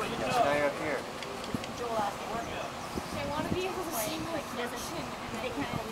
you're up here. Joel asked work. They want to be able to see like he doesn't, they can't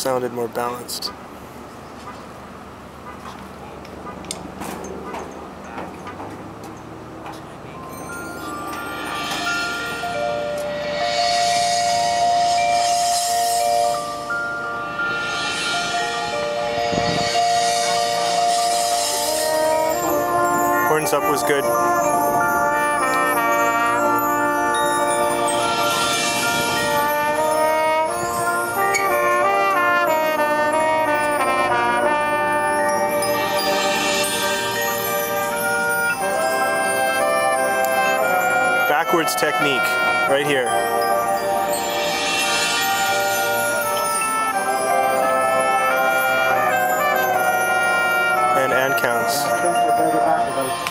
sounded more balanced. Horns up was good. Technique, right here. And and counts.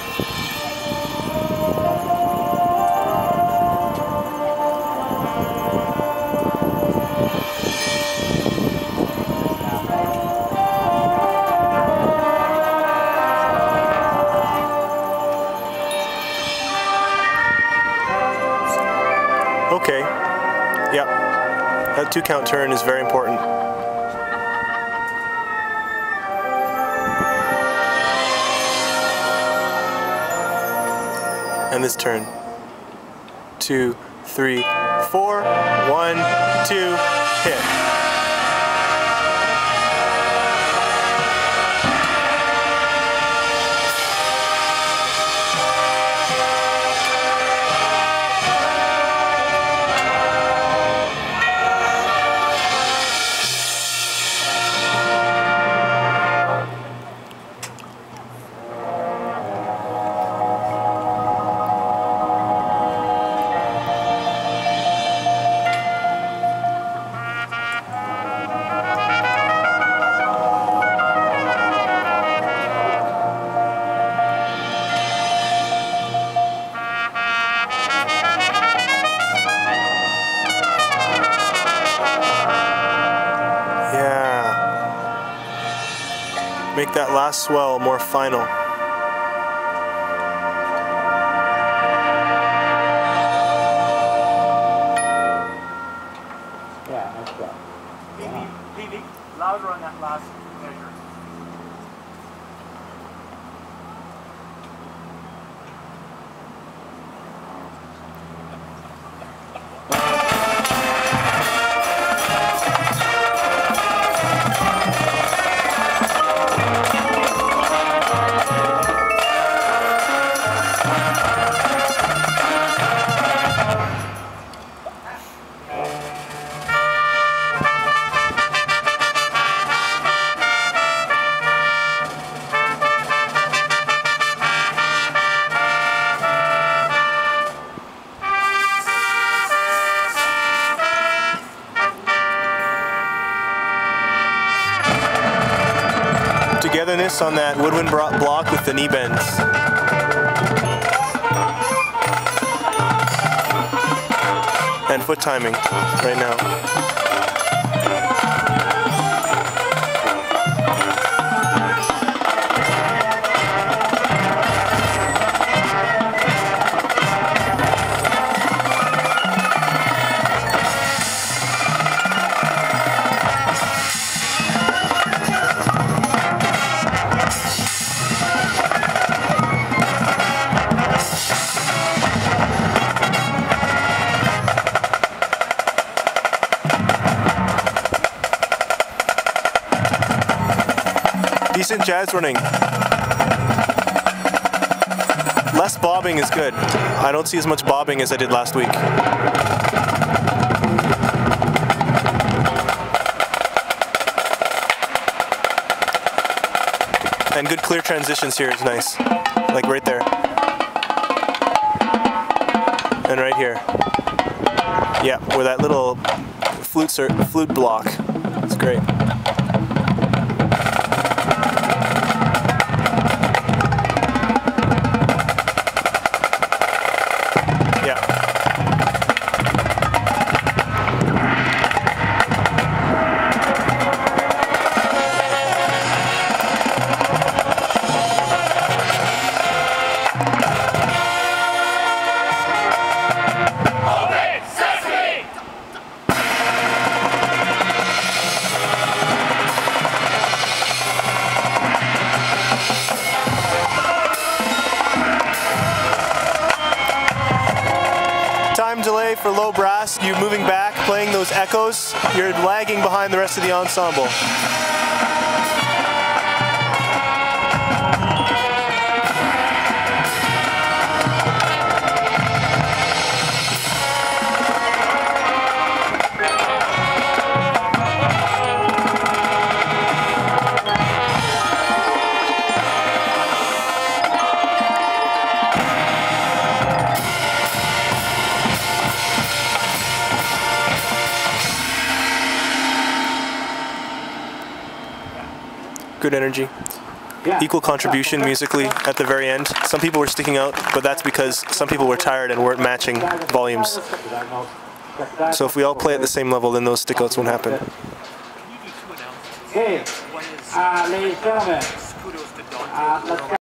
Two count turn is very important. And this turn. Two, three, four, one, two, hit. Make that last swell more final. Togetherness on that woodwind block with the knee bends. And foot timing right now. Decent jazz running. Less bobbing is good. I don't see as much bobbing as I did last week. And good clear transitions here is nice. Like right there. And right here. Yeah, where that little flute flute block. It's great. For low brass. You moving back, playing those echoes. You're lagging behind the rest of the ensemble. Good energy. Equal contribution musically at the very end. Some people were sticking out, but that's because some people were tired and weren't matching volumes. So if we all play at the same level, then those stickouts won't happen. Okay, uh, ladies and gentlemen, Kudos to Don. uh, let's